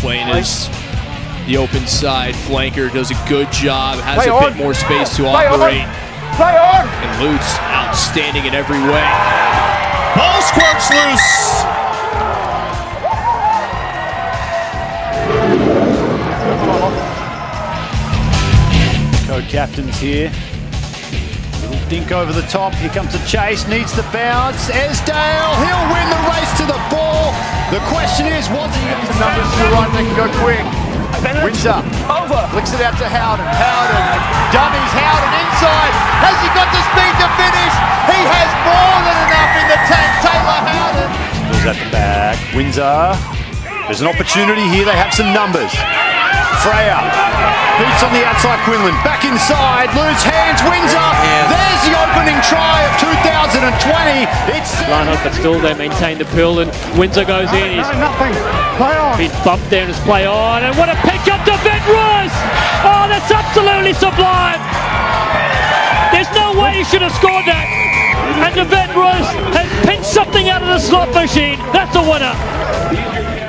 playing his the open side flanker does a good job, has Play a on. bit more space to Play on. operate, Play on! and Lutz outstanding in every way. Ball squirts loose. Co-captains here. Little dink over the top. Here comes the chase. Needs the bounce. Esdale. He'll win the race to the ball. The question is, what's he going to Numbers to the right, they can go quick. Windsor. Over. Flicks it out to Howden. Howden. Dummies Howden inside. Has he got the speed to finish? He has more than enough in the tank. Taylor Howden. Goes at the back. Windsor. There's an opportunity here. They have some numbers. Freya. Beats on the outside Quinlan. Back inside. Loose hands. Windsor. There's the opening try of 2020. It's line up, but still they maintain the pill and Windsor goes in. He's nothing. Play on. been bumped there in his play on, and what a pick up to Venrose! Oh, that's absolutely sublime! There's no way he should have scored that. And the Venrose has pinched something out of the slot machine. That's a winner.